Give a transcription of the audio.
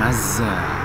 مزه